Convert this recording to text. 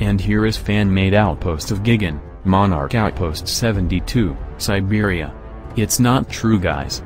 And here is fan-made outpost of Gigan, Monarch Outpost 72, Siberia. It's not true guys.